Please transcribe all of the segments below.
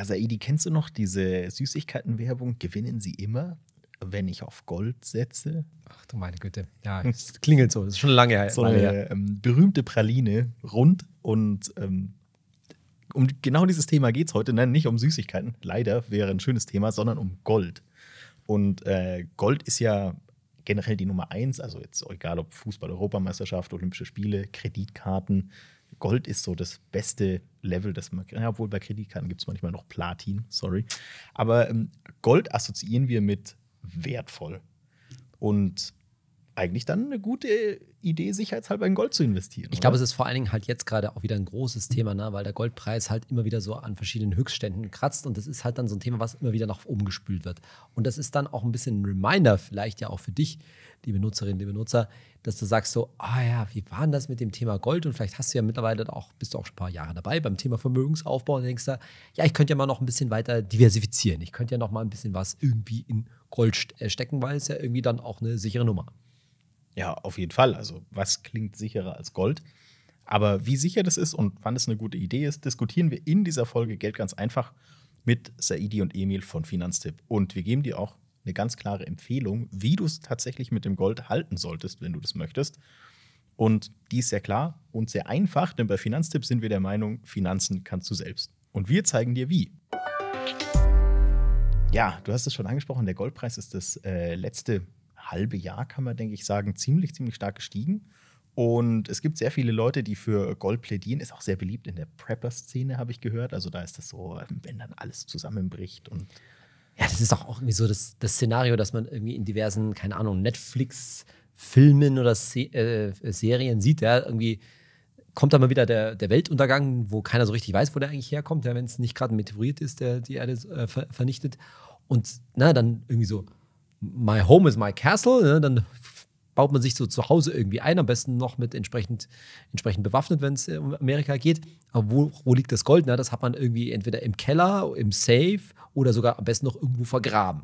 Ja, Saidi, kennst du noch diese Süßigkeitenwerbung? Gewinnen sie immer, wenn ich auf Gold setze? Ach du meine Güte. Ja, es klingelt so. Das ist schon lange her. So eine ähm, berühmte Praline, rund und ähm, um genau dieses Thema geht es heute. Nein, nicht um Süßigkeiten, leider wäre ein schönes Thema, sondern um Gold. Und äh, Gold ist ja generell die Nummer eins, also jetzt egal ob Fußball-Europameisterschaft, Olympische Spiele, Kreditkarten, Gold ist so das beste Level, das man, ja, obwohl bei Kreditkarten gibt es manchmal noch Platin, sorry. Aber ähm, Gold assoziieren wir mit wertvoll. Und eigentlich dann eine gute Idee, sicherheitshalber in Gold zu investieren. Ich glaube, es ist vor allen Dingen halt jetzt gerade auch wieder ein großes Thema, ne? weil der Goldpreis halt immer wieder so an verschiedenen Höchstständen kratzt und das ist halt dann so ein Thema, was immer wieder nach oben gespült wird. Und das ist dann auch ein bisschen ein Reminder, vielleicht ja auch für dich, liebe Nutzerinnen, liebe Nutzer, dass du sagst so, ah ja, wie war denn das mit dem Thema Gold? Und vielleicht hast du ja mittlerweile auch, bist du auch schon ein paar Jahre dabei beim Thema Vermögensaufbau und denkst da, ja, ich könnte ja mal noch ein bisschen weiter diversifizieren. Ich könnte ja noch mal ein bisschen was irgendwie in Gold äh, stecken, weil es ja irgendwie dann auch eine sichere Nummer. Ja, auf jeden Fall. Also, was klingt sicherer als Gold? Aber wie sicher das ist und wann es eine gute Idee ist, diskutieren wir in dieser Folge Geld ganz einfach mit Saidi und Emil von Finanztipp. Und wir geben dir auch eine ganz klare Empfehlung, wie du es tatsächlich mit dem Gold halten solltest, wenn du das möchtest. Und die ist sehr klar und sehr einfach, denn bei Finanztipp sind wir der Meinung, Finanzen kannst du selbst. Und wir zeigen dir wie. Ja, du hast es schon angesprochen, der Goldpreis ist das äh, letzte halbe Jahr, kann man, denke ich, sagen, ziemlich, ziemlich stark gestiegen. Und es gibt sehr viele Leute, die für Gold plädieren. Ist auch sehr beliebt in der Prepper-Szene, habe ich gehört. Also da ist das so, wenn dann alles zusammenbricht und ja, das ist doch auch irgendwie so das, das Szenario, dass man irgendwie in diversen, keine Ahnung, Netflix-Filmen oder Se äh, Serien sieht, ja, irgendwie kommt da mal wieder der, der Weltuntergang, wo keiner so richtig weiß, wo der eigentlich herkommt, ja, wenn es nicht gerade ein Meteorit ist, der die Erde äh, ver vernichtet. Und na, dann irgendwie so, my home is my castle, ne, dann baut man sich so zu Hause irgendwie ein, am besten noch mit entsprechend, entsprechend bewaffnet, wenn es um Amerika geht. Aber wo, wo liegt das Gold? Na, das hat man irgendwie entweder im Keller, im Safe oder sogar am besten noch irgendwo vergraben.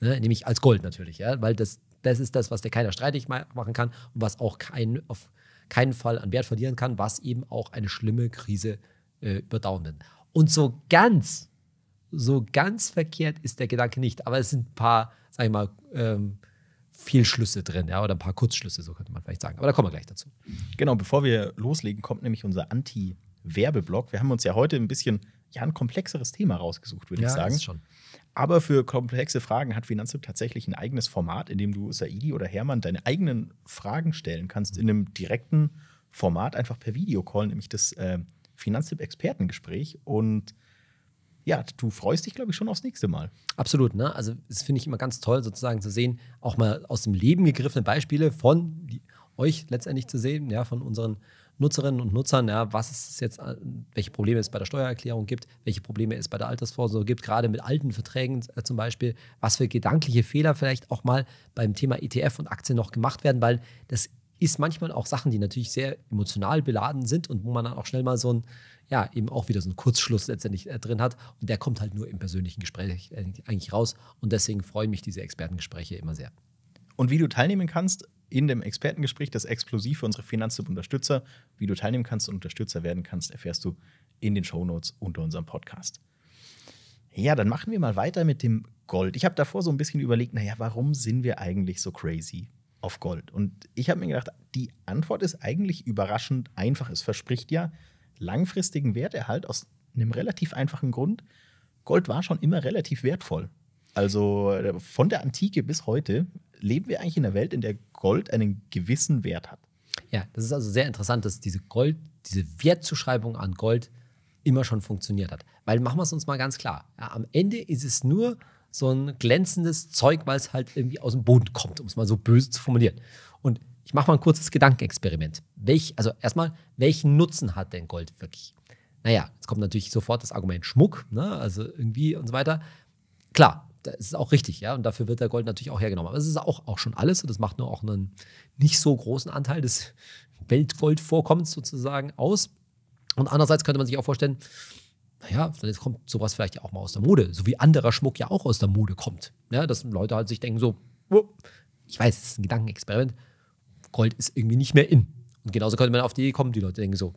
Ne? Nämlich als Gold natürlich, ja? weil das, das ist das, was der keiner streitig machen kann und was auch kein, auf keinen Fall an Wert verlieren kann, was eben auch eine schlimme Krise äh, überdauern wird. Und so ganz, so ganz verkehrt ist der Gedanke nicht, aber es sind ein paar, sag ich mal, ähm, Fehlschlüsse drin, ja, oder ein paar Kurzschlüsse, so könnte man vielleicht sagen. Aber da kommen wir gleich dazu. Genau, bevor wir loslegen, kommt nämlich unser Anti-Werbeblock. Wir haben uns ja heute ein bisschen ja, ein komplexeres Thema rausgesucht, würde ja, ich sagen. Ist schon. Aber für komplexe Fragen hat Finanztipp tatsächlich ein eigenes Format, in dem du Saidi oder Hermann deine eigenen Fragen stellen kannst in einem direkten Format, einfach per Videocall, nämlich das äh, Finanztipp-Expertengespräch. Und ja, du freust dich, glaube ich, schon aufs nächste Mal. Absolut, ne? Also, das finde ich immer ganz toll, sozusagen zu sehen, auch mal aus dem Leben gegriffene Beispiele von die, euch letztendlich zu sehen, ja, von unseren Nutzerinnen und Nutzern, ja, was es jetzt, äh, welche Probleme es bei der Steuererklärung gibt, welche Probleme es bei der Altersvorsorge gibt, gerade mit alten Verträgen äh, zum Beispiel, was für gedankliche Fehler vielleicht auch mal beim Thema ETF und Aktien noch gemacht werden, weil das ist manchmal auch Sachen, die natürlich sehr emotional beladen sind und wo man dann auch schnell mal so ein ja, eben auch wieder so einen Kurzschluss letztendlich äh, drin hat. Und der kommt halt nur im persönlichen Gespräch eigentlich raus. Und deswegen freuen mich diese Expertengespräche immer sehr. Und wie du teilnehmen kannst in dem Expertengespräch, das exklusiv für unsere Finanztipp-Unterstützer, wie du teilnehmen kannst und Unterstützer werden kannst, erfährst du in den Shownotes unter unserem Podcast. Ja, dann machen wir mal weiter mit dem Gold. Ich habe davor so ein bisschen überlegt, naja, warum sind wir eigentlich so crazy auf Gold? Und ich habe mir gedacht, die Antwort ist eigentlich überraschend einfach. Es verspricht ja, langfristigen Werterhalt aus einem relativ einfachen Grund. Gold war schon immer relativ wertvoll. Also äh, von der Antike bis heute leben wir eigentlich in einer Welt, in der Gold einen gewissen Wert hat. Ja, das ist also sehr interessant, dass diese Gold, diese Wertzuschreibung an Gold immer schon funktioniert hat. Weil machen wir es uns mal ganz klar. Ja, am Ende ist es nur so ein glänzendes Zeug, weil es halt irgendwie aus dem Boden kommt, um es mal so böse zu formulieren. Und ich mache mal ein kurzes Gedankenexperiment. Welch, also erstmal, welchen Nutzen hat denn Gold wirklich? Naja, jetzt kommt natürlich sofort das Argument Schmuck, ne? also irgendwie und so weiter. Klar, das ist auch richtig, ja, und dafür wird der Gold natürlich auch hergenommen. Aber es ist auch, auch schon alles und das macht nur auch einen nicht so großen Anteil des Weltgoldvorkommens sozusagen aus. Und andererseits könnte man sich auch vorstellen, naja, dann kommt sowas vielleicht auch mal aus der Mode, so wie anderer Schmuck ja auch aus der Mode kommt. Ja, dass Leute halt sich denken so, ich weiß, es ist ein Gedankenexperiment, Gold ist irgendwie nicht mehr in. Und genauso könnte man auf die Idee kommen, die Leute denken so,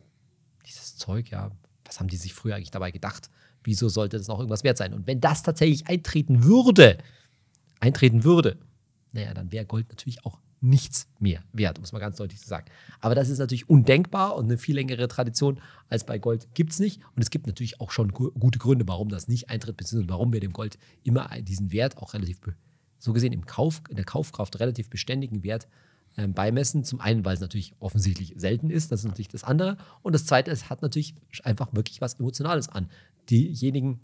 dieses Zeug, ja, was haben die sich früher eigentlich dabei gedacht? Wieso sollte das noch irgendwas wert sein? Und wenn das tatsächlich eintreten würde, eintreten würde, naja, dann wäre Gold natürlich auch nichts mehr wert, muss man ganz deutlich sagen. Aber das ist natürlich undenkbar und eine viel längere Tradition als bei Gold gibt es nicht. Und es gibt natürlich auch schon gu gute Gründe, warum das nicht eintritt, beziehungsweise warum wir dem Gold immer diesen Wert auch relativ, so gesehen im Kauf, in der Kaufkraft relativ beständigen Wert äh, beimessen. Zum einen, weil es natürlich offensichtlich selten ist, das ist natürlich das andere. Und das zweite, es hat natürlich einfach wirklich was Emotionales an. Diejenigen,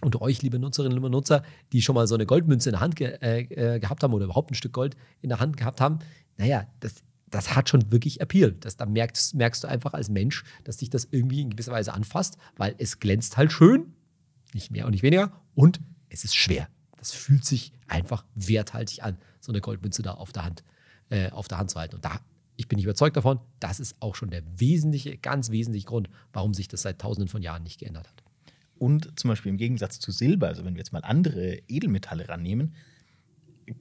unter euch, liebe Nutzerinnen und Nutzer, die schon mal so eine Goldmünze in der Hand ge äh, äh, gehabt haben oder überhaupt ein Stück Gold in der Hand gehabt haben, naja, das, das hat schon wirklich Appeal. Das, da merkst, merkst du einfach als Mensch, dass dich das irgendwie in gewisser Weise anfasst, weil es glänzt halt schön, nicht mehr und nicht weniger, und es ist schwer. Das fühlt sich einfach werthaltig an, so eine Goldmünze da auf der Hand, äh, auf der Hand zu halten. Und da, ich bin überzeugt davon, das ist auch schon der wesentliche, ganz wesentliche Grund, warum sich das seit tausenden von Jahren nicht geändert hat. Und zum Beispiel im Gegensatz zu Silber, also wenn wir jetzt mal andere Edelmetalle rannehmen,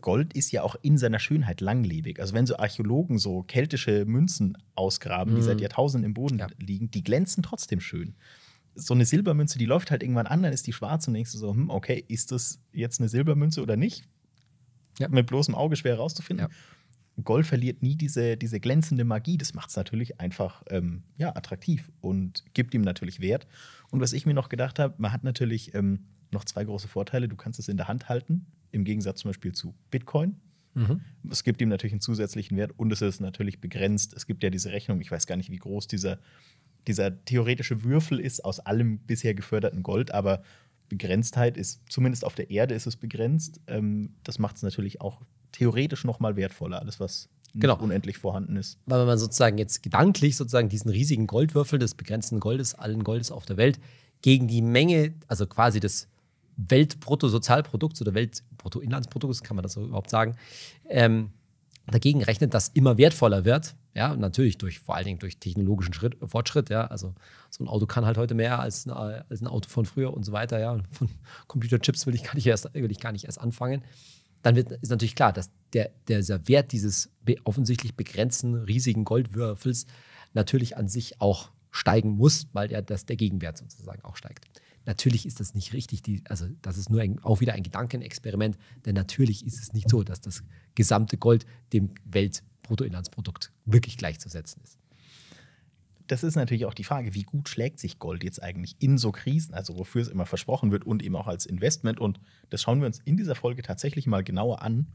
Gold ist ja auch in seiner Schönheit langlebig. Also wenn so Archäologen so keltische Münzen ausgraben, die seit Jahrtausenden im Boden Ja. liegen, die glänzen trotzdem schön. So eine Silbermünze, die läuft halt irgendwann an, dann ist die schwarz und denkst du so, hm, okay, ist das jetzt eine Silbermünze oder nicht? Ja. Mit bloßem Auge schwer herauszufinden. Gold verliert nie diese, diese glänzende Magie. Das macht es natürlich einfach ähm, ja, attraktiv und gibt ihm natürlich Wert. Und was ich mir noch gedacht habe, man hat natürlich ähm, noch zwei große Vorteile. Du kannst es in der Hand halten, im Gegensatz zum Beispiel zu Bitcoin. Es gibt ihm natürlich einen zusätzlichen Wert und es ist natürlich begrenzt. Es gibt ja diese Rechnung, ich weiß gar nicht, wie groß dieser, dieser theoretische Würfel ist aus allem bisher geförderten Gold, aber Begrenztheit ist, zumindest auf der Erde ist es begrenzt. Ähm, das macht es natürlich auch theoretisch noch mal wertvoller, alles was Genau. unendlich vorhanden ist. weil man sozusagen jetzt gedanklich sozusagen diesen riesigen Goldwürfel des begrenzten Goldes, allen Goldes auf der Welt, gegen die Menge, also quasi des Weltbruttosozialprodukts oder Weltbruttoinlandsprodukts, kann man das so überhaupt sagen, ähm, dagegen rechnet, das immer wertvoller wird. Ja, natürlich durch, vor allen Dingen durch technologischen Schritt, Fortschritt, ja. Also so ein Auto kann halt heute mehr als ein, als ein Auto von früher und so weiter, ja. Von Computerchips will ich gar nicht erst, will ich gar nicht erst anfangen. Dann wird, ist natürlich klar, dass der, dieser Wert dieses offensichtlich begrenzten, riesigen Goldwürfels natürlich an sich auch steigen muss, weil der, das, der Gegenwert sozusagen auch steigt. Natürlich ist das nicht richtig, die, also das ist nur ein, auch wieder ein Gedankenexperiment, denn natürlich ist es nicht so, dass das gesamte Gold dem Weltbruttoinlandsprodukt wirklich gleichzusetzen ist. Das ist natürlich auch die Frage, wie gut schlägt sich Gold jetzt eigentlich in so Krisen, also wofür es immer versprochen wird und eben auch als Investment. Und das schauen wir uns in dieser Folge tatsächlich mal genauer an,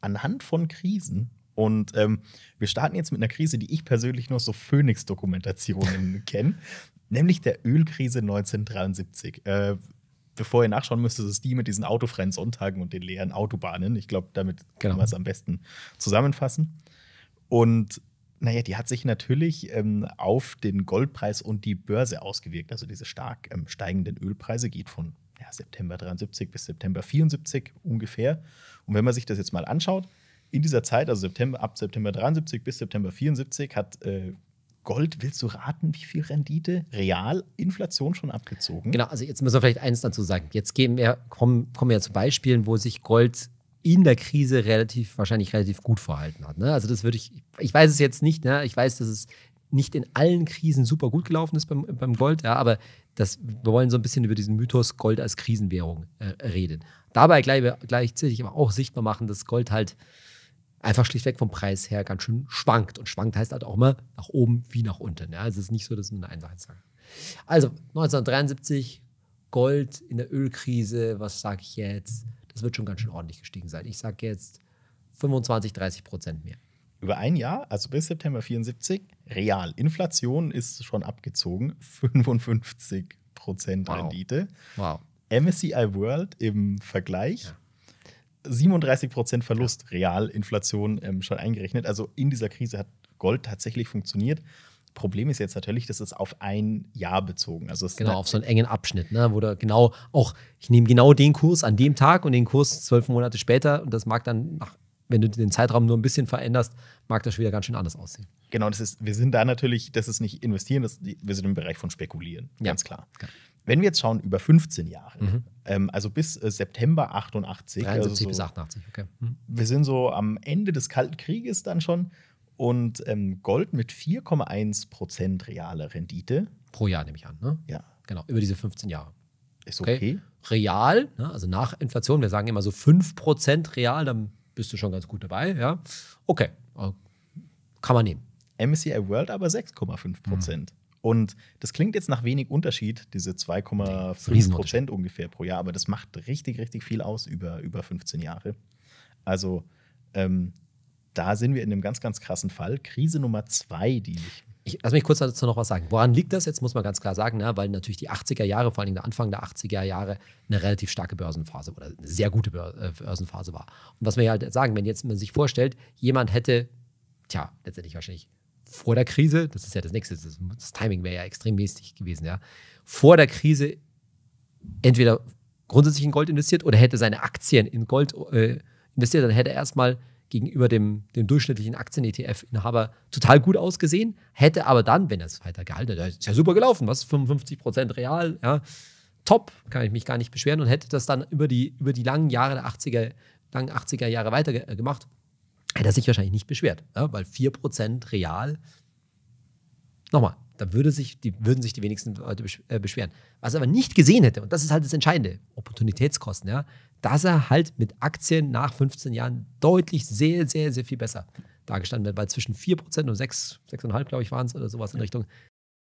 anhand von Krisen. Und ähm, wir starten jetzt mit einer Krise, die ich persönlich nur aus so Phoenix-Dokumentationen kenne, nämlich der Ölkrise 1973. Äh, bevor ihr nachschauen müsst, ist es die mit diesen autofreien Sonntagen und den leeren Autobahnen. Ich glaube, damit Genau. kann man es am besten zusammenfassen. Und naja, die hat sich natürlich ähm, auf den Goldpreis und die Börse ausgewirkt. Also diese stark ähm, steigenden Ölpreise geht von ja, September 73 bis September 74 ungefähr. Und wenn man sich das jetzt mal anschaut, in dieser Zeit, also September, ab September 73 bis September 74, hat äh, Gold, willst du raten, wie viel Rendite? Real Inflation schon abgezogen? Genau, also jetzt müssen wir vielleicht eins dazu sagen. Jetzt gehen wir, kommen, kommen wir zu Beispielen, wo sich Gold in der Krise relativ, wahrscheinlich relativ gut verhalten hat. Ne? Also das würde ich, ich weiß es jetzt nicht, ne? ich weiß, dass es nicht in allen Krisen super gut gelaufen ist beim, beim Gold, ja, aber das, wir wollen so ein bisschen über diesen Mythos Gold als Krisenwährung äh, reden. Dabei gleich, gleichzeitig aber auch sichtbar machen, dass Gold halt einfach schlichtweg vom Preis her ganz schön schwankt. Und schwankt heißt halt auch immer nach oben wie nach unten. Ja? Also es ist nicht so, dass es nur eine Einsatzsache Also 1973, Gold in der Ölkrise, was sage ich jetzt? Das wird schon ganz schön ordentlich gestiegen sein. Ich sage jetzt 25, 30 Prozent mehr. Über ein Jahr, also bis September 74, real. Inflation ist schon abgezogen, 55 Prozent Wow. Rendite. Wow. MSCI World im Vergleich 37 Prozent Verlust, real Inflation ähm, schon eingerechnet. Also in dieser Krise hat Gold tatsächlich funktioniert. Problem ist jetzt natürlich, das ist auf ein Jahr bezogen. Also es Genau, auf so einen engen Abschnitt, ne? wo da genau auch, ich nehme genau den Kurs an dem Tag und den Kurs zwölf Monate später und das mag dann, nach, wenn du den Zeitraum nur ein bisschen veränderst, mag das schon wieder ganz schön anders aussehen. Genau, das ist, wir sind da natürlich, das ist nicht investieren, das, wir sind im Bereich von spekulieren, Ja. ganz klar. Klar. Wenn wir jetzt schauen über 15 Jahre, ähm, also bis äh, September 88, 73 also so, bis 88, okay. Hm. wir sind so am Ende des Kalten Krieges dann schon und ähm, Gold mit 4,1 Prozent realer Rendite. Pro Jahr nehme ich an, ne? Ja, Genau, über diese 15 Jahre. Ist okay. Real, ne, also nach Inflation, wir sagen immer so 5% real, dann bist du schon ganz gut dabei. Ja, okay, äh, kann man nehmen. MSCI World aber 6,5 Prozent. Mhm. Und das klingt jetzt nach wenig Unterschied, diese 2,5 Prozent ungefähr pro Jahr, aber das macht richtig, richtig viel aus über, über 15 Jahre. Also ähm, da sind wir in einem ganz, ganz krassen Fall. Krise Nummer zwei, die ich ich, lass mich kurz dazu noch was sagen. Woran liegt das? Jetzt muss man ganz klar sagen, ne? weil natürlich die 80er Jahre, vor allem der Anfang der 80er Jahre, eine relativ starke Börsenphase oder eine sehr gute äh, Börsenphase war. Und was wir halt sagen, wenn jetzt man sich vorstellt, jemand hätte, tja, letztendlich wahrscheinlich vor der Krise, das ist ja das nächste, das, das Timing wäre ja extrem mäßig gewesen, ja, vor der Krise entweder grundsätzlich in Gold investiert oder hätte seine Aktien in Gold äh, investiert, dann hätte er erstmal gegenüber dem, dem durchschnittlichen Aktien-ETF-Inhaber total gut ausgesehen, hätte aber dann, wenn er es weiter gehalten hätte, ist ja super gelaufen, was 55 Prozent real, ja, top, kann ich mich gar nicht beschweren und hätte das dann über die, über die langen Jahre der 80er, langen 80er Jahre weiter äh, gemacht, hätte er sich wahrscheinlich nicht beschwert, ja, weil 4 Prozent real, nochmal, da würde sich die, würden sich die wenigsten Leute äh, beschweren. Was er aber nicht gesehen hätte, und das ist halt das Entscheidende, Opportunitätskosten, ja, dass er halt mit Aktien nach 15 Jahren deutlich sehr, sehr, sehr viel besser dargestanden wird, weil zwischen 4% und 6, 6,5, glaube ich, waren es oder sowas in Richtung,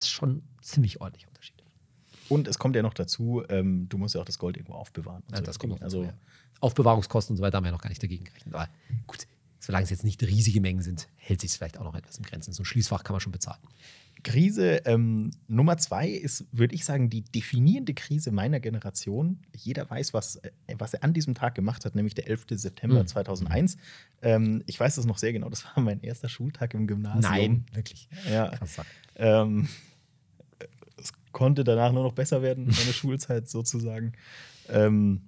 ist schon ziemlich ordentlich Unterschied. Und es kommt ja noch dazu, ähm, du musst ja auch das Gold irgendwo aufbewahren. Ja, das kommt noch dazu, also ja. Aufbewahrungskosten und so weiter haben wir ja noch gar nicht dagegen gerechnet. Aber gut, solange es jetzt nicht riesige Mengen sind, hält sich es vielleicht auch noch etwas in Grenzen. So ein Schließfach kann man schon bezahlen. Krise ähm, Nummer zwei ist, würde ich sagen, die definierende Krise meiner Generation. Jeder weiß, was, äh, was er an diesem Tag gemacht hat, nämlich der 11. September mhm. 2001. Ähm, ich weiß das noch sehr genau, das war mein erster Schultag im Gymnasium. Nein, wirklich. Ja. Krass. Ähm, es konnte danach nur noch besser werden, meine Schulzeit sozusagen. Ähm,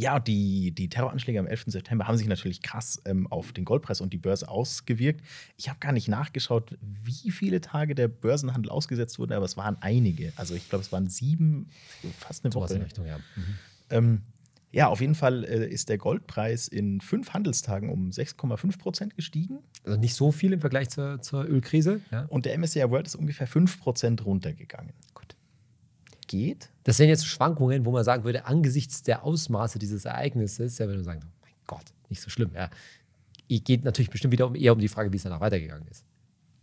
ja, die, die Terroranschläge am 11. September haben sich natürlich krass ähm, auf den Goldpreis und die Börse ausgewirkt. Ich habe gar nicht nachgeschaut, wie viele Tage der Börsenhandel ausgesetzt wurde, aber es waren einige. Also ich glaube, es waren sieben, fast eine Woche. In Richtung, ja. Mhm. Ähm, ja, auf jeden Fall äh, ist der Goldpreis in fünf Handelstagen um 6,5 Prozent gestiegen. Also nicht so viel im Vergleich zur, zur Ölkrise. Ja. Und der MSCI World ist ungefähr 5 Prozent runtergegangen. Geht. Das sind jetzt Schwankungen, wo man sagen würde, angesichts der Ausmaße dieses Ereignisses, ja, würde man sagen, mein Gott, nicht so schlimm. Ja. Geht natürlich bestimmt wieder um, eher um die Frage, wie es danach weitergegangen ist.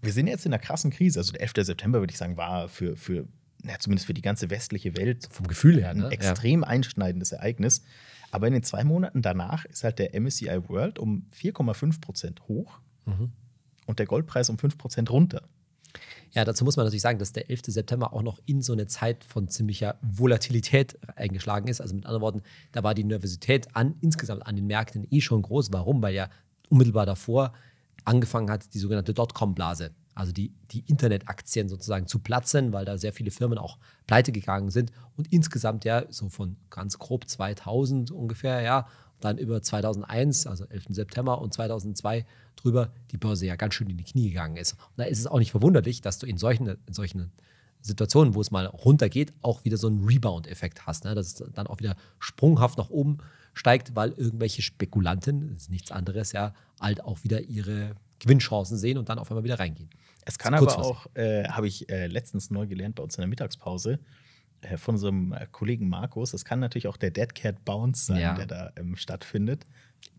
Wir sind jetzt in einer krassen Krise. Also der 11. September, würde ich sagen, war für, für ja, zumindest für die ganze westliche Welt vom Gefühl her ein ne? extrem ja. einschneidendes Ereignis. Aber in den zwei Monaten danach ist halt der MSCI World um 4,5 Prozent hoch mhm. und der Goldpreis um 5 Prozent runter. Ja, dazu muss man natürlich sagen, dass der 11. September auch noch in so eine Zeit von ziemlicher Volatilität eingeschlagen ist. Also mit anderen Worten, da war die Nervosität an, insgesamt an den Märkten eh schon groß. Warum? Weil ja unmittelbar davor angefangen hat, die sogenannte Dotcom-Blase, also die, die Internetaktien sozusagen zu platzen, weil da sehr viele Firmen auch pleite gegangen sind. Und insgesamt ja so von ganz grob 2000 ungefähr, ja, dann über 2001, also 11. September und 2002 drüber die Börse ja ganz schön in die Knie gegangen ist. Und da ist es auch nicht verwunderlich, dass du in solchen, in solchen Situationen, wo es mal runtergeht, auch wieder so einen Rebound-Effekt hast. Ne? Dass es dann auch wieder sprunghaft nach oben steigt, weil irgendwelche Spekulanten, das ist nichts anderes, ja, halt auch wieder ihre Gewinnchancen sehen und dann auf einmal wieder reingehen. Es kann aber auch, äh, habe ich äh, letztens neu gelernt bei uns in der Mittagspause, von unserem äh, Kollegen Markus. Das kann natürlich auch der Dead Cat Bounce sein, ja. der da ähm, stattfindet.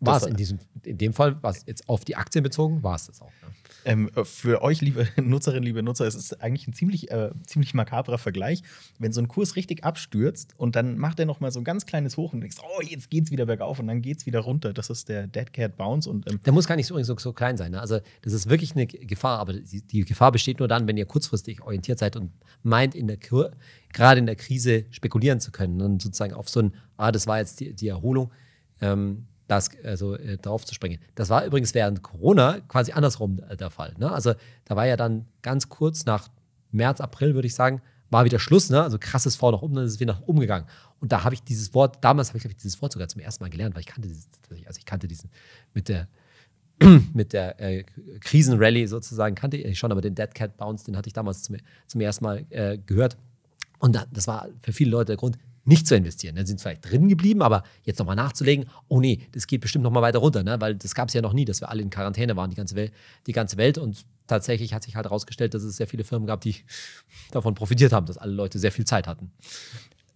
War es in, diesem, in dem Fall, was jetzt auf die Aktien bezogen, war es das auch. Ne? Ähm, für euch, liebe Nutzerinnen, liebe Nutzer, es ist eigentlich ein ziemlich, äh, ziemlich makabrer Vergleich. Wenn so ein Kurs richtig abstürzt und dann macht er noch mal so ein ganz kleines Hoch und denkst, oh, jetzt geht's wieder bergauf und dann geht's wieder runter. Das ist der Dead Cat Bounce. Und, ähm der muss gar nicht so, so, so klein sein. Ne? Also, das ist wirklich eine Gefahr, aber die, die, Gefahr besteht nur dann, wenn ihr kurzfristig orientiert seid und meint, in der gerade in der Krise spekulieren zu können und sozusagen auf so ein, ah, das war jetzt die, die Erholung. Ähm, das, also äh, drauf zu springen. Das war übrigens während Corona quasi andersrum äh, der Fall. Ne? Also da war ja dann ganz kurz nach März, April, würde ich sagen, war wieder Schluss, ne? Also krasses vor nach oben, dann ist es wieder nach oben gegangen. Und da habe ich dieses Wort, damals habe ich, ich, dieses Wort sogar zum ersten Mal gelernt, weil ich kannte dieses, also ich kannte diesen mit der mit der äh, Krisenrallye sozusagen kannte ich schon, aber den Dead Cat Bounce, den hatte ich damals zum, zum ersten Mal äh, gehört. Und da, das war für viele Leute der Grund, nicht zu investieren. Dann sind vielleicht drin geblieben, aber jetzt nochmal nachzulegen, oh nee, das geht bestimmt nochmal weiter runter, ne? weil das gab es ja noch nie, dass wir alle in Quarantäne waren, die ganze, Welt, die ganze Welt. Und tatsächlich hat sich halt herausgestellt, dass es sehr viele Firmen gab, die davon profitiert haben, dass alle Leute sehr viel Zeit hatten.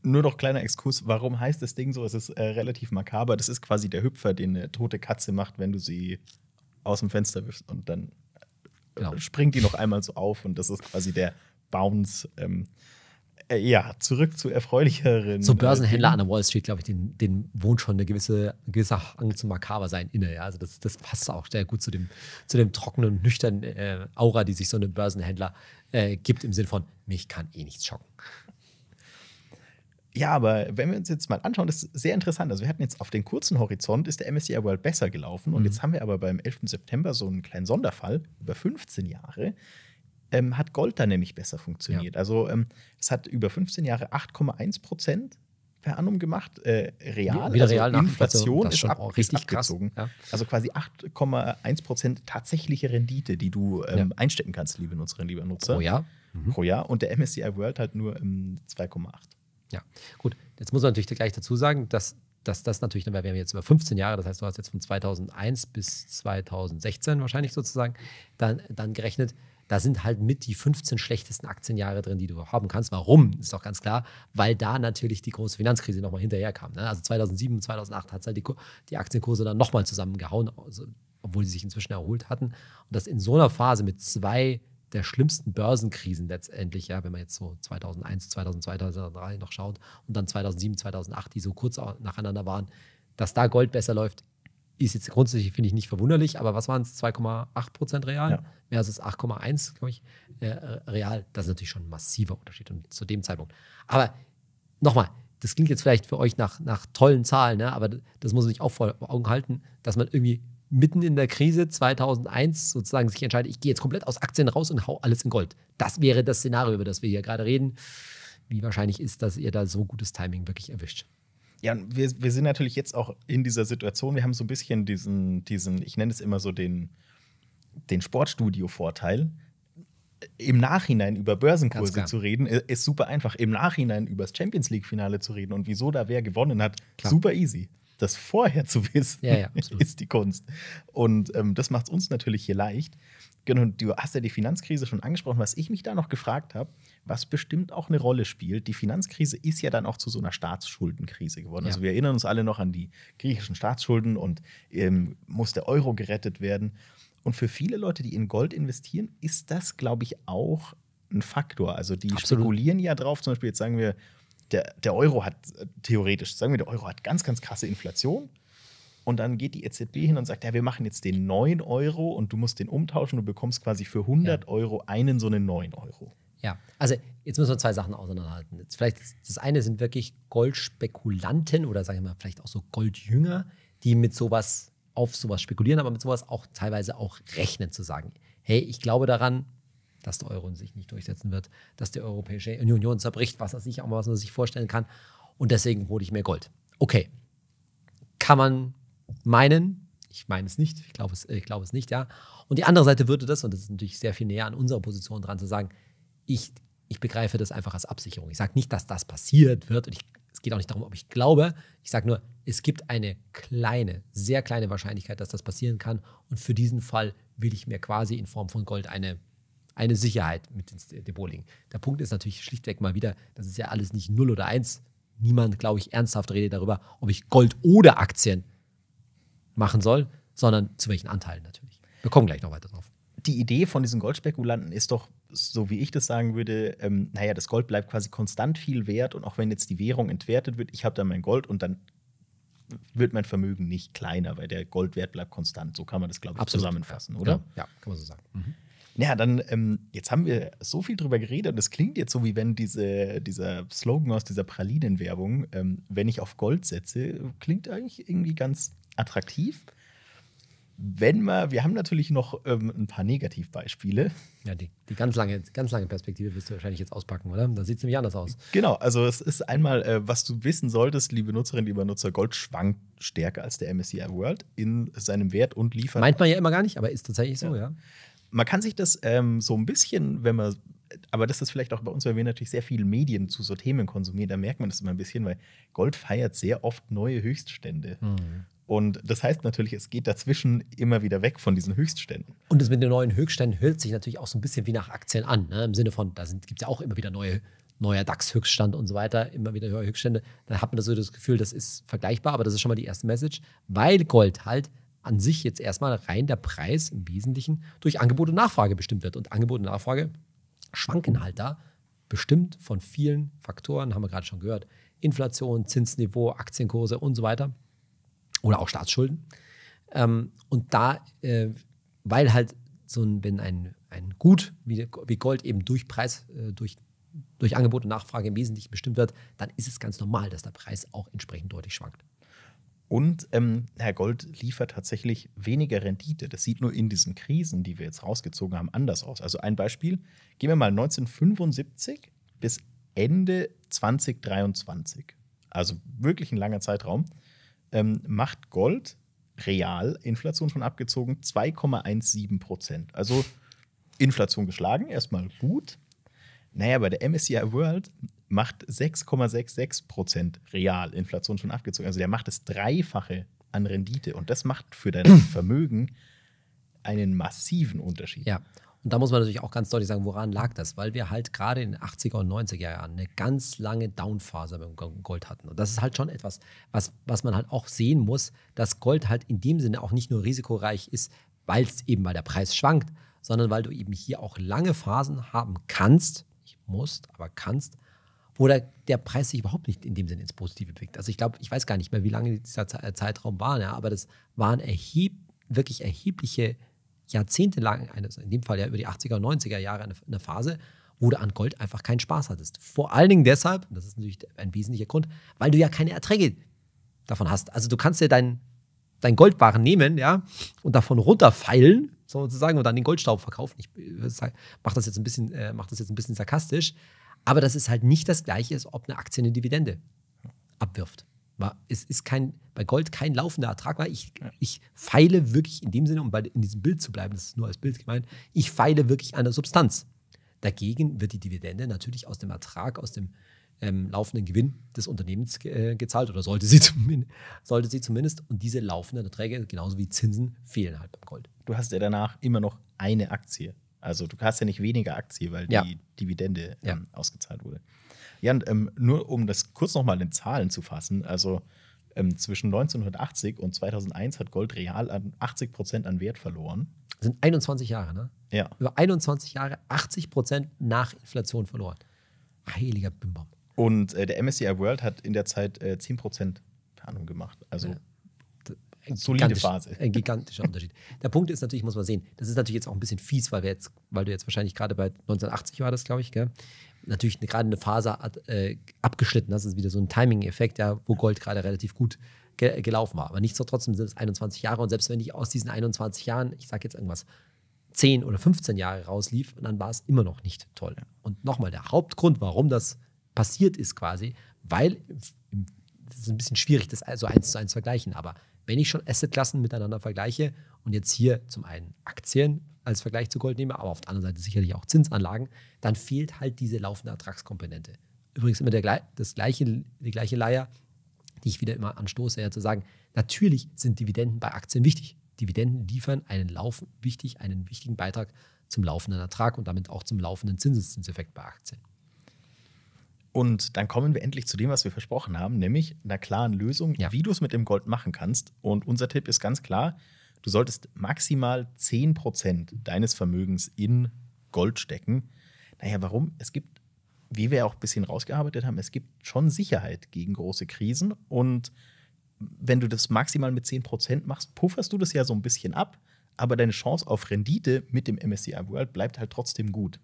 nur noch kleiner Exkurs, warum heißt das Ding so? Es ist äh, relativ makaber. Das ist quasi der Hüpfer, den eine tote Katze macht, wenn du sie aus dem Fenster wirfst und dann äh, Genau. springt die noch einmal so auf und das ist quasi der Bounce. Ähm, äh, ja, zurück zu erfreulicheren. So äh, Börsenhändler Dingen. an der Wall Street, glaube ich, den, den wohnt schon eine gewisse, ein gewisser Hang zum Makabersein inne. Ja? Also das, das passt auch sehr gut zu dem, zu dem trockenen, nüchternen äh, Aura, die sich so ein Börsenhändler äh, gibt, im Sinne von, mich kann eh nichts schocken. Ja, aber wenn wir uns jetzt mal anschauen, das ist sehr interessant. Also wir hatten jetzt auf den kurzen Horizont ist der MSCI World besser gelaufen und jetzt haben wir aber beim 11. September so einen kleinen Sonderfall über 15 Jahre. Ähm, hat Gold da nämlich besser funktioniert. Also ähm, es hat über 15 Jahre 8,1 Prozent per annum gemacht, äh, real. Wieder also real nach Inflation ist, schon ab, richtig krass. abgezogen. Ja. Also quasi 8,1 Prozent tatsächliche Rendite, die du ähm, Ja. einstecken kannst, liebe Nutzerinnen, lieber Nutzer. Pro Jahr. Pro Jahr. Und der MSCI World halt nur ähm, 2,8. Ja, gut. Jetzt muss man natürlich gleich dazu sagen, dass, dass das natürlich, weil wir haben jetzt über 15 Jahre, das heißt, du hast jetzt von 2001 bis 2016 wahrscheinlich sozusagen dann, dann gerechnet. Da sind halt mit die 15 schlechtesten Aktienjahre drin, die du haben kannst. Warum? Ist doch ganz klar, weil da natürlich die große Finanzkrise nochmal hinterher kam. Ne? Also 2007, 2008 hat es halt die, die Aktienkurse dann nochmal zusammengehauen, also, obwohl sie sich inzwischen erholt hatten. Und das in so einer Phase mit zwei der schlimmsten Börsenkrisen letztendlich, ja, wenn man jetzt so 2001, 2002, 2003 noch schaut und dann 2007, 2008, die so kurz nacheinander waren, dass da Gold besser läuft, ist jetzt grundsätzlich, finde ich, nicht verwunderlich, aber was waren es? 2,8 Prozent real Ja. versus 8,1, glaube ich, äh, äh, real. Das ist natürlich schon ein massiver Unterschied und zu dem Zeitpunkt. Aber nochmal, das klingt jetzt vielleicht für euch nach, nach tollen Zahlen, ne? aber das muss man sich auch vor Augen halten, dass man irgendwie mitten in der Krise 2001 sozusagen sich entscheidet, ich gehe jetzt komplett aus Aktien raus und hau alles in Gold. Das wäre das Szenario, über das wir hier gerade reden. Wie wahrscheinlich ist, dass ihr da so gutes Timing wirklich erwischt? Ja, wir, wir sind natürlich jetzt auch in dieser Situation. Wir haben so ein bisschen diesen, diesen ich nenne es immer so den, den Sportstudio-Vorteil. Im Nachhinein über Börsenkurse zu reden, ist super einfach. Im Nachhinein über das Champions League-Finale zu reden und wieso da wer gewonnen hat, Klar. super easy. Das vorher zu wissen, Ja, ja, ist die Kunst. Und ähm, das macht es uns natürlich hier leicht. Genau, du hast ja die Finanzkrise schon angesprochen. Was ich mich da noch gefragt habe, was bestimmt auch eine Rolle spielt, die Finanzkrise ist ja dann auch zu so einer Staatsschuldenkrise geworden. Ja. Also wir erinnern uns alle noch an die griechischen Staatsschulden und ähm, muss der Euro gerettet werden. Und für viele Leute, die in Gold investieren, ist das, glaube ich, auch ein Faktor. Also die Absolut. spekulieren ja drauf, zum Beispiel jetzt sagen wir, der, der Euro hat äh, theoretisch, sagen wir, der Euro hat ganz, ganz krasse Inflation. Und dann geht die EZB hin und sagt, ja, wir machen jetzt den 9 Euro und du musst den umtauschen. Du bekommst quasi für 100 Euro einen so einen 9 Euro. Ja, also jetzt müssen wir zwei Sachen auseinanderhalten. Jetzt vielleicht das- das eine sind wirklich Goldspekulanten oder sagen wir mal vielleicht auch so Goldjünger, die mit sowas auf sowas spekulieren, aber mit sowas auch teilweise auch rechnen zu sagen, hey, ich glaube daran, dass der Euro sich nicht durchsetzen wird, dass die Europäische Union zerbricht, was das nicht auch mal was man sich vorstellen kann und deswegen hole ich mir Gold. Okay, kann man meinen. Ich meine es nicht. Ich glaube es, ich glaube es nicht, ja. Und die andere Seite würde das, und das ist natürlich sehr viel näher an unserer Position dran, zu sagen, ich, ich begreife das einfach als Absicherung. Ich sage nicht, dass das passiert wird. Und ich, es geht auch nicht darum, ob ich glaube. Ich sage nur, es gibt eine kleine, sehr kleine Wahrscheinlichkeit, dass das passieren kann. Und für diesen Fall will ich mir quasi in Form von Gold eine, eine Sicherheit mit ins Depot legen. Der Punkt ist natürlich schlichtweg mal wieder, das ist ja alles nicht 0 oder 1. Niemand, glaube ich, ernsthaft redet darüber, ob ich Gold oder Aktien machen soll, sondern zu welchen Anteilen natürlich. Wir kommen gleich noch weiter drauf. Die Idee von diesen Goldspekulanten ist doch, so wie ich das sagen würde, ähm, naja, das Gold bleibt quasi konstant viel wert und auch wenn jetzt die Währung entwertet wird, ich habe da mein Gold und dann wird mein Vermögen nicht kleiner, weil der Goldwert bleibt konstant. So kann man das, glaube ich, Absolut. zusammenfassen, oder? Ja, kann man so sagen. Mhm. Ja, dann, ähm, jetzt haben wir so viel drüber geredet und es klingt jetzt so, wie wenn diese, dieser Slogan aus dieser Pralinen-Werbung, ähm, wenn ich auf Gold setze, klingt eigentlich irgendwie ganz attraktiv. Wenn man, wir haben natürlich noch ähm, ein paar Negativbeispiele. Ja, die, die ganz, lange, ganz lange Perspektive wirst du wahrscheinlich jetzt auspacken, oder? Da sieht es nämlich anders aus. Genau, also es ist einmal, äh, was du wissen solltest, liebe Nutzerinnen, lieber Nutzer, Gold schwankt stärker als der MSCI World in seinem Wert und liefert Meint man ja immer gar nicht, aber ist tatsächlich so, ja. man kann sich das ähm, so ein bisschen, wenn man, aber das ist vielleicht auch bei uns, weil wir natürlich sehr viel Medien zu so Themen konsumieren, da merkt man das immer ein bisschen, weil Gold feiert sehr oft neue Höchststände. Und das heißt natürlich, es geht dazwischen immer wieder weg von diesen Höchstständen. Und das mit den neuen Höchstständen hört sich natürlich auch so ein bisschen wie nach Aktien an. Ne? Im Sinne von, da gibt es ja auch immer wieder neue, neuer DAX-Höchststand und so weiter, immer wieder höhere Höchststände, dann hat man so das Gefühl, das ist vergleichbar, aber das ist schon mal die erste Message, weil Gold halt an sich jetzt erstmal rein der Preis im Wesentlichen durch Angebot und Nachfrage bestimmt wird. Und Angebot und Nachfrage schwanken halt da, bestimmt von vielen Faktoren, haben wir gerade schon gehört. Inflation, Zinsniveau, Aktienkurse und so weiter. Oder auch Staatsschulden. Ähm, und da, äh, weil halt so ein, wenn ein, ein Gut wie, wie Gold eben durch Preis, äh, durch, durch Angebot und Nachfrage im Wesentlichen bestimmt wird, dann ist es ganz normal, dass der Preis auch entsprechend deutlich schwankt. Und ähm, Herr Gold liefert tatsächlich weniger Rendite. Das sieht nur in diesen Krisen, die wir jetzt rausgezogen haben, anders aus. Also ein Beispiel, gehen wir mal 1975 bis Ende 2023, also wirklich ein langer Zeitraum, ähm, macht Gold real, Inflation schon abgezogen, 2,17 Prozent. Also Inflation geschlagen, erstmal gut. Naja, bei der MSCI World macht 6,66 Prozent real Inflation schon abgezogen. Also der macht das Dreifache an Rendite und das macht für dein Vermögen einen massiven Unterschied. Ja. Und da muss man natürlich auch ganz deutlich sagen, woran lag das? Weil wir halt gerade in den 80er und 90er Jahren eine ganz lange Downphase beim Gold hatten. Und das ist halt schon etwas, was, was man halt auch sehen muss, dass Gold halt in dem Sinne auch nicht nur risikoreich ist, weil es eben, weil der Preis schwankt, sondern weil du eben hier auch lange Phasen haben kannst, nicht musst, aber kannst, wo der, der Preis sich überhaupt nicht in dem Sinne ins Positive bewegt. Also ich glaube, ich weiß gar nicht mehr, wie lange dieser Zeitraum war, ja, aber das waren erheb, wirklich erhebliche jahrzehntelang, in dem Fall ja über die 80er und 90er Jahre eine, eine Phase, wo du an Gold einfach keinen Spaß hattest. Vor allen Dingen deshalb, das ist natürlich ein wesentlicher Grund, weil du ja keine Erträge davon hast. Also du kannst dir dein, dein Goldwaren nehmen, ja, und davon runterfeilen, sozusagen, und dann den Goldstaub verkaufen. Ich äh, mache das jetzt ein bisschen, äh, mach das jetzt ein bisschen sarkastisch, aber das ist halt nicht das Gleiche, als ob eine Aktie eine Dividende abwirft. Es ist kein, bei Gold kein laufender Ertrag, weil ich, ich feile wirklich in dem Sinne, um bei, in diesem Bild zu bleiben, das ist nur als Bild gemeint, ich feile wirklich an der Substanz. Dagegen wird die Dividende natürlich aus dem Ertrag, aus dem ähm, laufenden Gewinn des Unternehmens äh, gezahlt oder sollte sie, sollte sie zumindest. Und diese laufenden Erträge, genauso wie Zinsen, fehlen halt beim Gold. Du hast ja danach immer noch eine Aktie. Also du hast ja nicht weniger Aktie, weil ja. die Dividende ähm, ja. ausgezahlt wurde. Ja, und ähm, nur um das kurz nochmal in Zahlen zu fassen, also ähm, zwischen 1980 und 2001 hat Gold real an 80 Prozent an Wert verloren. Das sind 21 Jahre, ne? Ja. Über 21 Jahre 80 Prozent nach Inflation verloren. Heiliger Bimbam. Und äh, der MSCI World hat in der Zeit äh, 10 Prozent Ahnung gemacht. Also ja solide Phase. Ein gigantischer Unterschied. Der Punkt ist natürlich, muss man sehen, das ist natürlich jetzt auch ein bisschen fies, weil wir jetzt, weil du jetzt wahrscheinlich gerade bei 1980 war das, glaube ich, gell? natürlich eine, gerade eine Phase äh, abgeschnitten hast. Das ist wieder so ein Timing-Effekt, ja, wo Gold gerade relativ gut ge gelaufen war. Aber nichtsdestotrotz sind es 21 Jahre und selbst wenn ich aus diesen 21 Jahren, ich sage jetzt irgendwas, 10 oder 15 Jahre rauslief, dann war es immer noch nicht toll. Und nochmal, der Hauptgrund, warum das passiert ist quasi, weil es ist ein bisschen schwierig, das also eins zu eins zu vergleichen, aber wenn ich schon Assetklassen miteinander vergleiche und jetzt hier zum einen Aktien als Vergleich zu Gold nehme, aber auf der anderen Seite sicherlich auch Zinsanlagen, dann fehlt halt diese laufende Ertragskomponente. Übrigens immer der, das gleiche, die gleiche Leier, die ich wieder immer anstoße, ja, zu sagen, natürlich sind Dividenden bei Aktien wichtig. Dividenden liefern einen Laufen, wichtig, einen wichtigen Beitrag zum laufenden Ertrag und damit auch zum laufenden Zinseszinseffekt bei Aktien. Und dann kommen wir endlich zu dem, was wir versprochen haben, nämlich einer klaren Lösung, ja. wie du es mit dem Gold machen kannst. Und unser Tipp ist ganz klar, du solltest maximal 10% deines Vermögens in Gold stecken. Naja, warum? Es gibt, wie wir auch ein bisschen rausgearbeitet haben, es gibt schon Sicherheit gegen große Krisen. Und wenn du das maximal mit 10% machst, pufferst du das ja so ein bisschen ab. Aber deine Chance auf Rendite mit dem MSCI World bleibt halt trotzdem gut.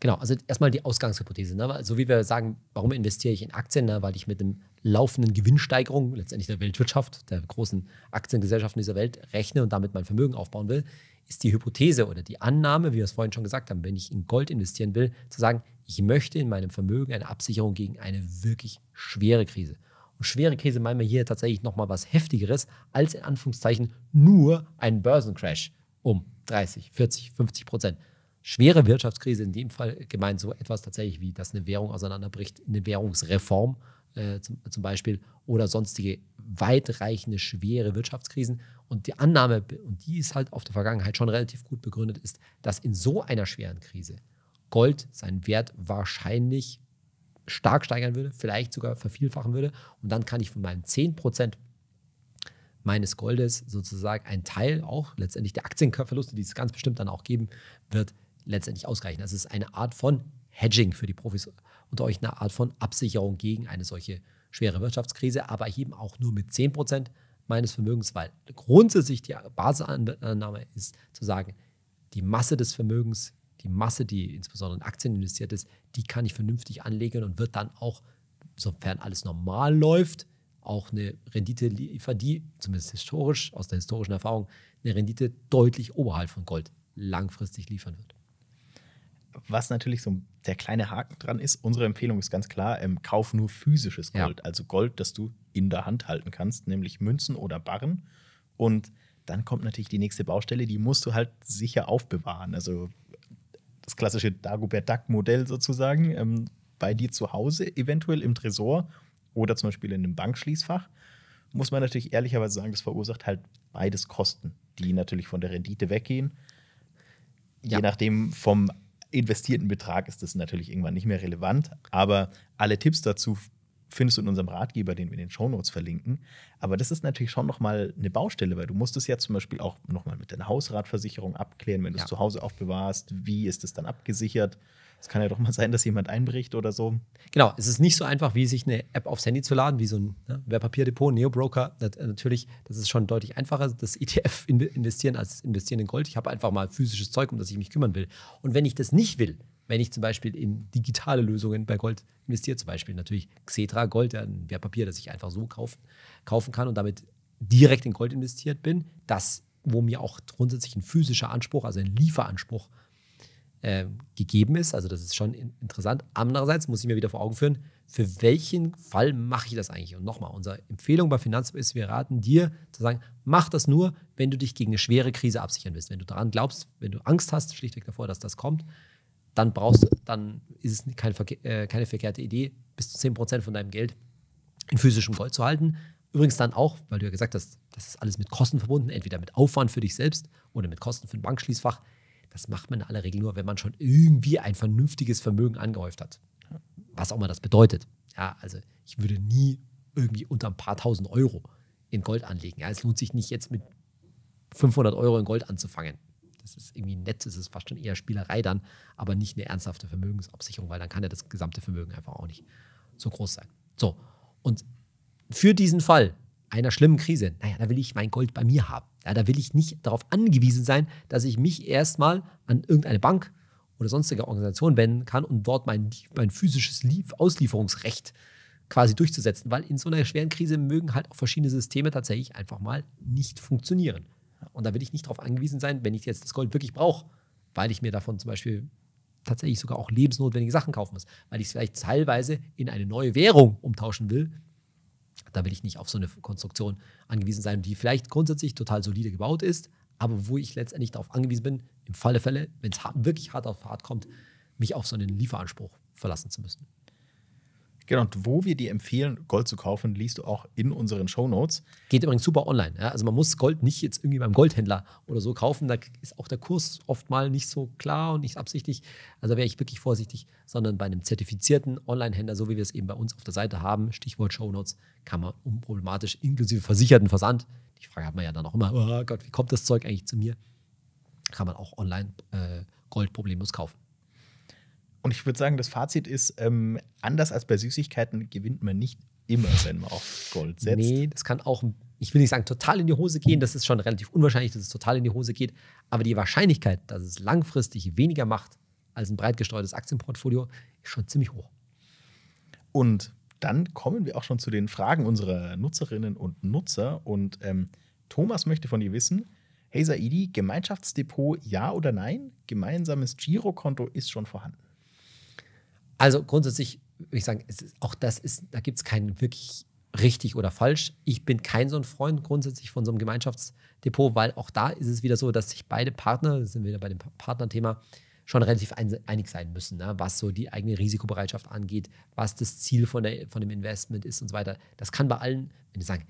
Genau, also erstmal die Ausgangshypothese. Ne? So wie wir sagen, warum investiere ich in Aktien? Ne? Weil ich mit dem laufenden Gewinnsteigerung letztendlich der Weltwirtschaft, der großen Aktiengesellschaften dieser Welt rechne und damit mein Vermögen aufbauen will, ist die Hypothese oder die Annahme, wie wir es vorhin schon gesagt haben, wenn ich in Gold investieren will, zu sagen, ich möchte in meinem Vermögen eine Absicherung gegen eine wirklich schwere Krise. Und schwere Krise meinen wir hier tatsächlich nochmal was Heftigeres als in Anführungszeichen nur ein Börsencrash um 30, 40, 50 Prozent schwere Wirtschaftskrise, in dem Fall gemeint so etwas tatsächlich wie, dass eine Währung auseinanderbricht, eine Währungsreform äh, zum, zum, Beispiel oder sonstige weitreichende schwere Wirtschaftskrisen. Und die Annahme, und die ist halt auf der Vergangenheit schon relativ gut begründet, ist, dass in so einer schweren Krise Gold seinen Wert wahrscheinlich stark steigern würde, vielleicht sogar vervielfachen würde. Und dann kann ich von meinen 10% meines Goldes sozusagen einen Teil auch letztendlich der Aktienverluste, die es ganz bestimmt dann auch geben wird, letztendlich ausgleichen. Das ist eine Art von Hedging für die Profis unter euch, eine Art von Absicherung gegen eine solche schwere Wirtschaftskrise, aber eben auch nur mit 10% meines Vermögens, weil grundsätzlich die Basisannahme ist zu sagen, die Masse des Vermögens, die Masse, die insbesondere in Aktien investiert ist, die kann ich vernünftig anlegen und wird dann auch, sofern alles normal läuft, auch eine Rendite liefern, die zumindest historisch, aus der historischen Erfahrung, eine Rendite deutlich oberhalb von Gold langfristig liefern wird. Was natürlich so der kleine Haken dran ist, unsere Empfehlung ist ganz klar, ähm, kauf nur physisches Gold, ja. also Gold, das du in der Hand halten kannst, nämlich Münzen oder Barren. Und dann kommt natürlich die nächste Baustelle, die musst du halt sicher aufbewahren. Also das klassische Dagobert Duck-Modell sozusagen, ähm, bei dir zu Hause, eventuell im Tresor oder zum Beispiel in einem Bankschließfach, muss man natürlich ehrlicherweise sagen, das verursacht halt beides Kosten, die natürlich von der Rendite weggehen. Ja. Je nachdem vom investierten Betrag ist das natürlich irgendwann nicht mehr relevant. Aber alle Tipps dazu findest du in unserem Ratgeber, den wir in den Shownotes verlinken. Aber das ist natürlich schon nochmal eine Baustelle, weil du musst es ja zum Beispiel auch nochmal mit deiner Hausratversicherung abklären, wenn du es zu Hause aufbewahrst. Wie ist es dann abgesichert? Es kann ja doch mal sein, dass jemand einbricht oder so. Genau, es ist nicht so einfach, wie sich eine App aufs Handy zu laden, wie so ein ne, Wertpapierdepot, Neobroker. Das, natürlich, das ist schon deutlich einfacher, das ETF investieren als Investieren in Gold. Ich habe einfach mal physisches Zeug, um das ich mich kümmern will. Und wenn ich das nicht will, wenn ich zum Beispiel in digitale Lösungen bei Gold investiere, zum Beispiel natürlich Xetra Gold, ein Wertpapier, das ich einfach so kaufen, kaufen kann und damit direkt in Gold investiert bin, das, wo mir auch grundsätzlich ein physischer Anspruch, also ein Lieferanspruch äh, gegeben ist. Also das ist schon interessant. Andererseits muss ich mir wieder vor Augen führen, für welchen Fall mache ich das eigentlich? Und nochmal, unsere Empfehlung bei Finanzamt ist, wir raten dir zu sagen, mach das nur, wenn du dich gegen eine schwere Krise absichern willst. Wenn du daran glaubst, wenn du Angst hast, schlichtweg davor, dass das kommt, dann brauchst dann ist es keine, äh, keine verkehrte Idee, bis zu 10% von deinem Geld in physischem Gold zu halten. Übrigens dann auch, weil du ja gesagt hast, das ist alles mit Kosten verbunden, entweder mit Aufwand für dich selbst oder mit Kosten für ein Bankschließfach. Das macht man in aller Regel nur, wenn man schon irgendwie ein vernünftiges Vermögen angehäuft hat. Was auch immer das bedeutet. Ja, also ich würde nie irgendwie unter ein paar tausend Euro in Gold anlegen. Ja, es lohnt sich nicht jetzt mit 500 Euro in Gold anzufangen. Das ist irgendwie nett, das ist fast schon eher Spielerei dann, aber nicht eine ernsthafte Vermögensabsicherung, weil dann kann ja das gesamte Vermögen einfach auch nicht so groß sein. So, und für diesen Fall einer schlimmen Krise, naja, da will ich mein Gold bei mir haben. Ja, da will ich nicht darauf angewiesen sein, dass ich mich erstmal an irgendeine Bank oder sonstige Organisation wenden kann und dort mein, mein physisches Lief Auslieferungsrecht quasi durchzusetzen, weil in so einer schweren Krise mögen halt auch verschiedene Systeme tatsächlich einfach mal nicht funktionieren. Und da will ich nicht darauf angewiesen sein, wenn ich jetzt das Gold wirklich brauche, weil ich mir davon zum Beispiel tatsächlich sogar auch lebensnotwendige Sachen kaufen muss, weil ich es vielleicht teilweise in eine neue Währung umtauschen will, da will ich nicht auf so eine Konstruktion angewiesen sein, die vielleicht grundsätzlich total solide gebaut ist, aber wo ich letztendlich darauf angewiesen bin, im Falle Fälle, wenn es wirklich hart auf hart kommt, mich auf so einen Lieferanspruch verlassen zu müssen. Genau, und wo wir dir empfehlen, Gold zu kaufen, liest du auch in unseren Show Notes. Geht übrigens super online. Ja? Also man muss Gold nicht jetzt irgendwie beim Goldhändler oder so kaufen. Da ist auch der Kurs oft mal nicht so klar und nicht absichtlich. Also wäre ich wirklich vorsichtig, sondern bei einem zertifizierten Online-Händler, so wie wir es eben bei uns auf der Seite haben, Stichwort Show kann man unproblematisch inklusive versicherten Versand. Die Frage hat man ja dann auch immer, oh Gott, wie kommt das Zeug eigentlich zu mir? Kann man auch online äh, Gold problemlos kaufen. Und ich würde sagen, das Fazit ist, ähm, anders als bei Süßigkeiten gewinnt man nicht immer, wenn man auf Gold setzt. Nee, das kann auch, ich will nicht sagen, total in die Hose gehen. Das ist schon relativ unwahrscheinlich, dass es total in die Hose geht. Aber die Wahrscheinlichkeit, dass es langfristig weniger macht als ein breit gestreutes Aktienportfolio, ist schon ziemlich hoch. Und dann kommen wir auch schon zu den Fragen unserer Nutzerinnen und Nutzer. Und ähm, Thomas möchte von dir wissen, Hey Saidi, Gemeinschaftsdepot ja oder nein? Gemeinsames Girokonto ist schon vorhanden. Also grundsätzlich würde ich sagen, ist, auch das ist, da gibt es kein wirklich richtig oder falsch. Ich bin kein so ein Freund grundsätzlich von so einem Gemeinschaftsdepot, weil auch da ist es wieder so, dass sich beide Partner, das sind wir wieder bei dem Partnerthema, schon relativ einig sein müssen, ne? was so die eigene Risikobereitschaft angeht, was das Ziel von, der, von dem Investment ist und so weiter. Das kann bei allen, wenn die sagen,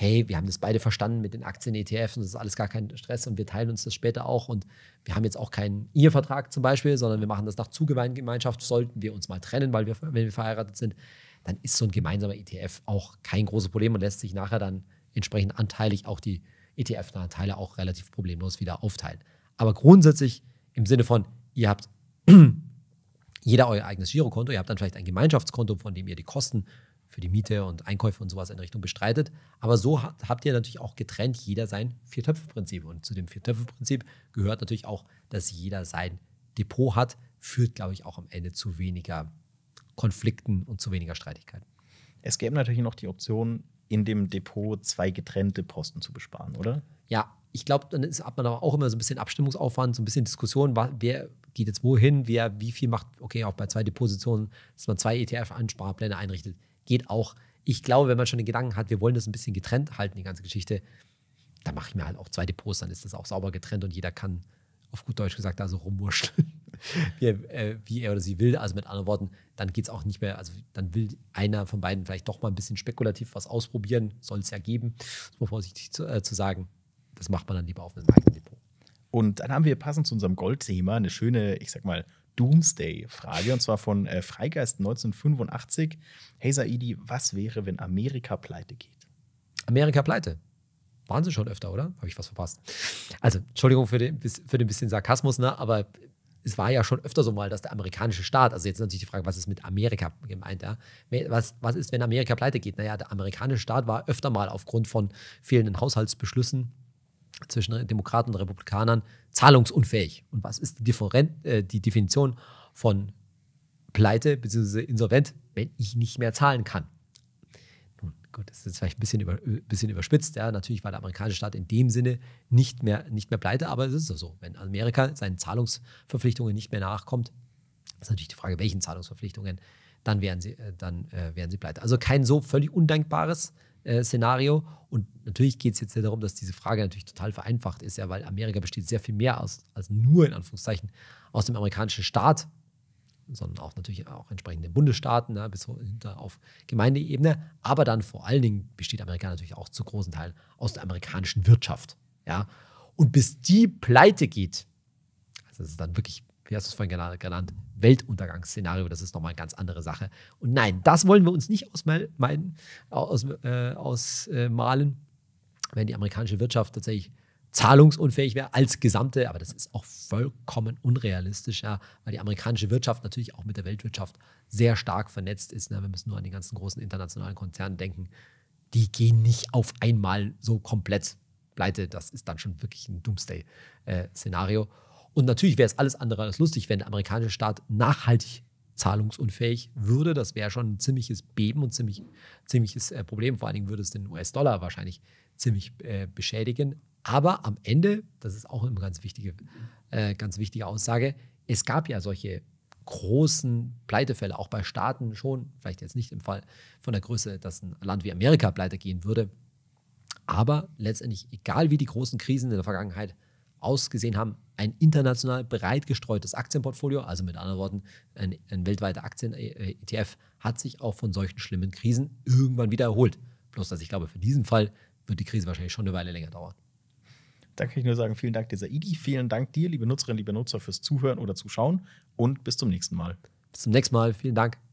hey, wir haben das beide verstanden mit den Aktien-ETFs und das ist alles gar kein Stress und wir teilen uns das später auch und wir haben jetzt auch keinen Ehevertrag zum Beispiel, sondern wir machen das nach Zugemeinschaft, sollten wir uns mal trennen, weil wir, wenn wir verheiratet sind, dann ist so ein gemeinsamer ETF auch kein großes Problem und lässt sich nachher dann entsprechend anteilig auch die ETF-Anteile auch relativ problemlos wieder aufteilen. Aber grundsätzlich im Sinne von, ihr habt jeder euer eigenes Girokonto, ihr habt dann vielleicht ein Gemeinschaftskonto, von dem ihr die Kosten für die Miete und Einkäufe und sowas in Richtung bestreitet. Aber so habt ihr natürlich auch getrennt jeder sein Vier-Töpfe-Prinzip. Und zu dem Vier-Töpfe-Prinzip gehört natürlich auch, dass jeder sein Depot hat, führt, glaube ich, auch am Ende zu weniger Konflikten und zu weniger Streitigkeiten. Es gäbe natürlich noch die Option, in dem Depot zwei getrennte Posten zu besparen, oder? Ja, ich glaube, dann ist, hat man aber auch immer so ein bisschen Abstimmungsaufwand, so ein bisschen Diskussion, wer geht jetzt wohin, wer wie viel macht, okay, auch bei zwei Depositionen, dass man zwei ETF-Ansparpläne einrichtet geht auch. Ich glaube, wenn man schon den Gedanken hat, wir wollen das ein bisschen getrennt halten, die ganze Geschichte, dann mache ich mir halt auch zwei Depots, dann ist das auch sauber getrennt und jeder kann, auf gut Deutsch gesagt, da so rumwurschteln, wie, er, äh, wie er oder sie will. Also mit anderen Worten, dann geht es auch nicht mehr, also dann will einer von beiden vielleicht doch mal ein bisschen spekulativ was ausprobieren, soll es ja geben, um vorsichtig zu, äh, zu sagen. Das macht man dann lieber auf einem eigenen Depot. Und dann haben wir passend zu unserem Goldthema eine schöne, ich sag mal, Doomsday-Frage, und zwar von äh, Freigeist 1985. Hey Saidi, was wäre, wenn Amerika pleite geht? Amerika pleite? Waren sie schon öfter, oder? Habe ich was verpasst? Also, Entschuldigung für den, für den bisschen Sarkasmus, ne? aber es war ja schon öfter so mal, dass der amerikanische Staat, also jetzt natürlich die Frage, was ist mit Amerika gemeint, ja? Was, was ist, wenn Amerika pleite geht? Naja, der amerikanische Staat war öfter mal aufgrund von fehlenden Haushaltsbeschlüssen zwischen Demokraten und Republikanern zahlungsunfähig. Und was ist die, Differen äh, die Definition von Pleite bzw. insolvent, wenn ich nicht mehr zahlen kann? Nun, gut, das ist jetzt vielleicht ein bisschen, über, bisschen überspitzt. Ja. Natürlich war der amerikanische Staat in dem Sinne nicht mehr, nicht mehr pleite, aber es ist so. Wenn Amerika seinen Zahlungsverpflichtungen nicht mehr nachkommt, ist natürlich die Frage, welchen Zahlungsverpflichtungen, dann wären sie, äh, dann, äh, wären sie pleite. Also kein so völlig undankbares äh, Szenario. Und natürlich geht es jetzt darum, dass diese Frage natürlich total vereinfacht ist, ja, weil Amerika besteht sehr viel mehr aus, als nur in Anführungszeichen aus dem amerikanischen Staat, sondern auch natürlich auch entsprechende Bundesstaaten, ja, bis hinter auf Gemeindeebene. Aber dann vor allen Dingen besteht Amerika natürlich auch zu großen Teilen aus der amerikanischen Wirtschaft. Ja. Und bis die pleite geht, also das ist dann wirklich wie hast du es vorhin genannt, Weltuntergangsszenario, das ist nochmal eine ganz andere Sache. Und nein, das wollen wir uns nicht ausmalen, aus, äh, ausmalen, wenn die amerikanische Wirtschaft tatsächlich zahlungsunfähig wäre als gesamte, aber das ist auch vollkommen unrealistisch, ja, weil die amerikanische Wirtschaft natürlich auch mit der Weltwirtschaft sehr stark vernetzt ist. Ne? Wir müssen nur an die ganzen großen internationalen Konzerne denken. Die gehen nicht auf einmal so komplett pleite. Das ist dann schon wirklich ein Doomsday-Szenario. Äh, und natürlich wäre es alles andere als lustig, wenn der amerikanische Staat nachhaltig zahlungsunfähig würde. Das wäre schon ein ziemliches Beben und ziemlich, ziemliches äh, Problem. Vor allen Dingen würde es den US-Dollar wahrscheinlich ziemlich äh, beschädigen. Aber am Ende, das ist auch eine ganz wichtige, äh, ganz wichtige Aussage, es gab ja solche großen Pleitefälle, auch bei Staaten schon, vielleicht jetzt nicht im Fall von der Größe, dass ein Land wie Amerika pleite gehen würde. Aber letztendlich, egal wie die großen Krisen in der Vergangenheit ausgesehen haben, ein international breit gestreutes Aktienportfolio, also mit anderen Worten, ein, ein weltweiter Aktien-ETF, hat sich auch von solchen schlimmen Krisen irgendwann wieder erholt. Bloß, dass ich glaube, für diesen Fall wird die Krise wahrscheinlich schon eine Weile länger dauern. Da kann ich nur sagen, vielen Dank, dieser Idi. Vielen Dank dir, liebe Nutzerinnen, liebe Nutzer, fürs Zuhören oder Zuschauen und bis zum nächsten Mal. Bis zum nächsten Mal. Vielen Dank.